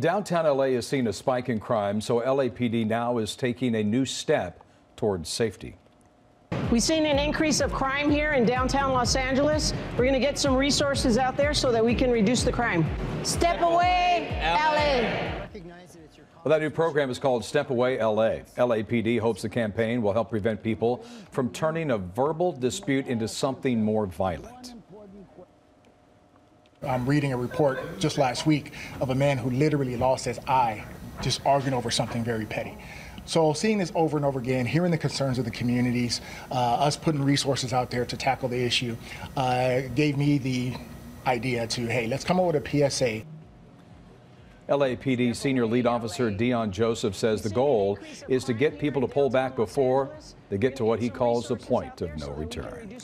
Downtown LA has seen a spike in crime, so LAPD now is taking a new step towards safety. We've seen an increase of crime here in downtown Los Angeles. We're going to get some resources out there so that we can reduce the crime. Step away, LA. Well, that new program is called Step Away LA. LAPD hopes the campaign will help prevent people from turning a verbal dispute into something more violent. I'm reading a report just last week of a man who literally lost his eye just arguing over something very petty. So seeing this over and over again, hearing the concerns of the communities, uh, us putting resources out there to tackle the issue, uh, gave me the idea to, hey, let's come up with a PSA. LAPD Senior Lead Officer Dion Joseph says the goal is to get people to pull back before they get to what he calls the point of no return.